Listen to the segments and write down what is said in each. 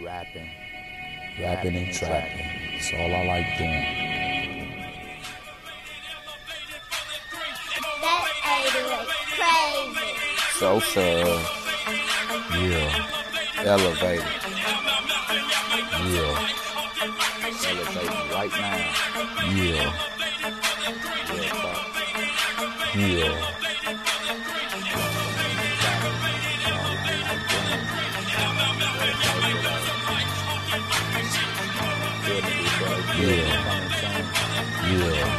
rapping, rapping and trapping. That's all I like doing. That 88 crazy. so sub, Yeah, elevated, yeah, elevating right now. yeah, Real talk. yeah. Yeah, yeah, yeah.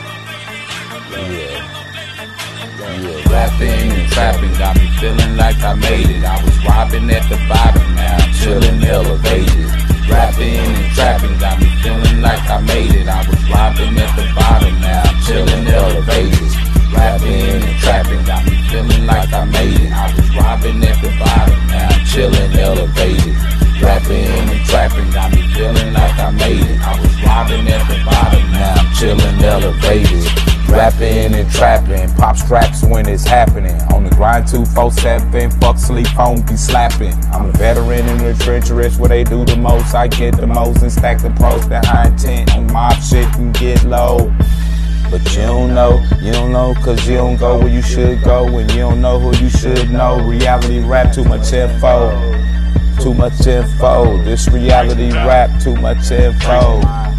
Yeah, Rapping and trapping got me feeling like I made it. I was robbing at the bottom, now I'm chilling elevated. Rapping and trapping got me feeling like I made it. I was robbing at the bottom, now I'm chilling elevated. Rapping and trapping got me feeling like I made it. I was robbing at the bottom, now I'm chilling elevated. Rapping and trapping got me feeling like I made it. I was robbing at the bottom, now I'm chilling elevated. Rapping and trapping, pop straps when it's happening. On the grind 247, fuck sleep, phone be slapping. I'm a veteran in the trench rich where they do the most. I get the most and stack the pros behind tent. and mob shit and get low. But you don't know, you don't know cause you don't go where you should go. And you don't know who you should know. Reality rap, too much info. Too much info. This reality rap, too much info.